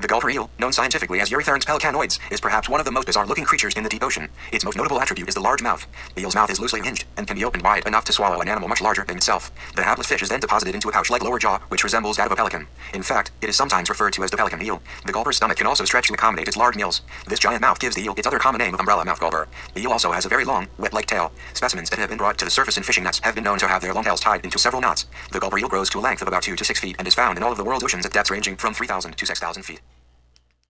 The gulper eel, known scientifically as Eurypharynx pelecanoides, is perhaps one of the most bizarre-looking creatures in the deep ocean. Its most notable attribute is the large mouth. The eel's mouth is loosely hinged and can be opened wide enough to swallow an animal much larger than itself. The hapless fish is then deposited into a pouch-like lower jaw, which resembles that of a pelican. In fact, it is sometimes referred to as the pelican eel. The gulper's stomach can also stretch to accommodate its large meals. This giant mouth gives the eel its other common name of umbrella mouth gulper. The eel also has a very long, wet-like tail. Specimens that have been brought to the surface in fishing nets have been known to have their long tails tied into several knots. The gulper eel grows to a length of about 2 to 6 feet and is found in all of the world's oceans at depths ranging from 3,000 to 6,000 feet.